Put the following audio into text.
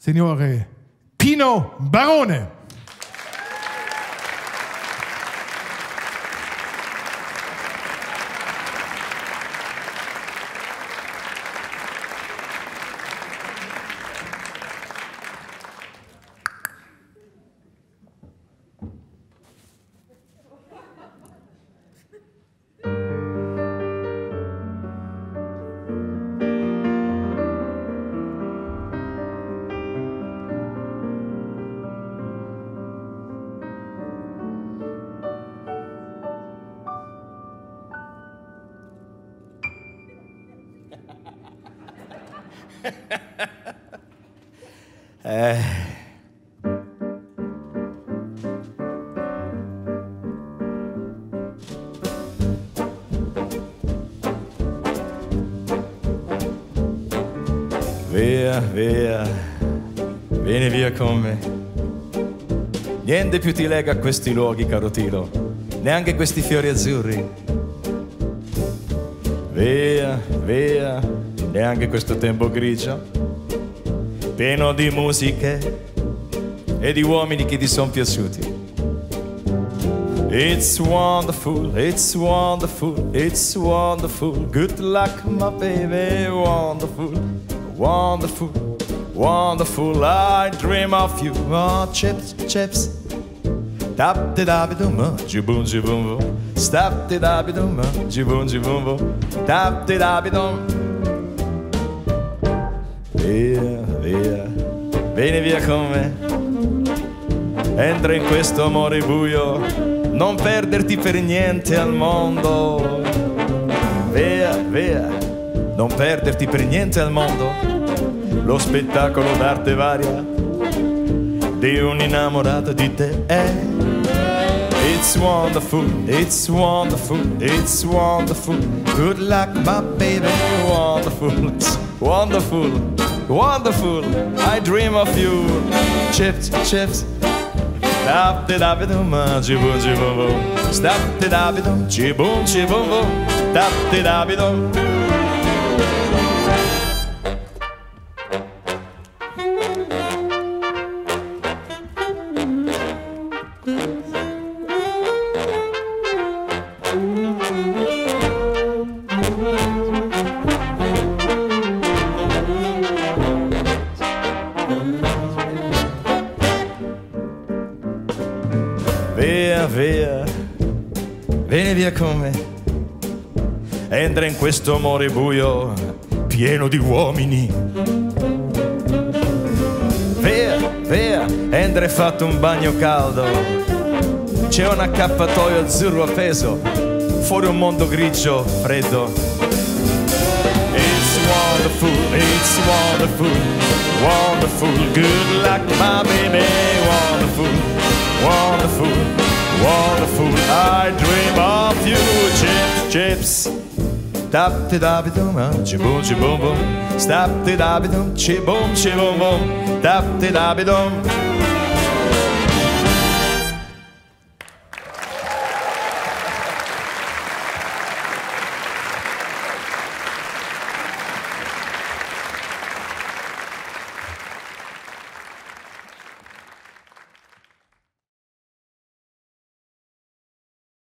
signore Pino Barone. Eh. Via, via, vieni via con me. Niente più ti lega a questi luoghi, caro Tilo, neanche questi fiori azzurri. Via, via, neanche questo tempo grigio, pieno di musiche e di uomini che ti sono piaciuti. It's wonderful, it's wonderful, it's wonderful. Good luck, my baby, wonderful, wonderful, wonderful. I dream of you, oh, chips, chips. Tap de da dum, jibum jibum bum. Stap de da dum, jibum jibum bum. Tap de da dum. Vieni via con me. Entra in questo amore buio, non perderti per niente al mondo. Via, via, non perderti per niente al mondo. Lo spettacolo d'arte varia di un innamorato di te è. It's wonderful, it's wonderful, it's wonderful. Good luck, my baby, wonderful, wonderful, wonderful. I dream of you. Chips, chips. Stop the dabidum, jibum jibum bum. Stop the dabidum, jibum jibum bum. Stop the dabidum. Via, via, vieni via con me. Entra in questo amore buio, pieno di uomini. Via, via, entra e fatto un bagno caldo. C'è un accappatoio azzurro appeso, fuori un mondo grigio, freddo. It's wonderful, it's wonderful, wonderful. Good luck, my baby, wonderful. Wonderful, wonderful, I dream of you, chips, chips. Tap de dabidum, chibum chibum bum. Stop de dabidum, chibum chibum bum. Tap de dabidum.